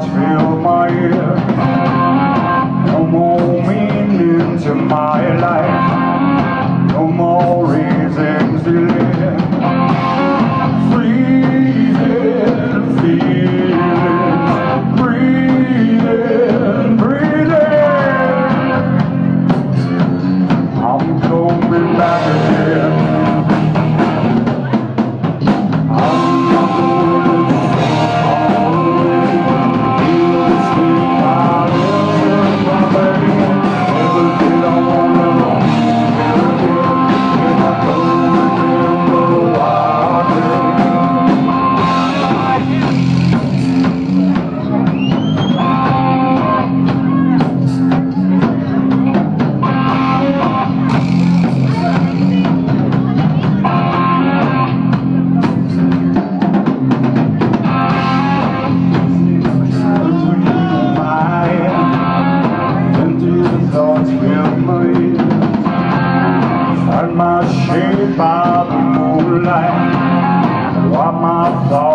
Knoxville by the moonlight, while my thoughts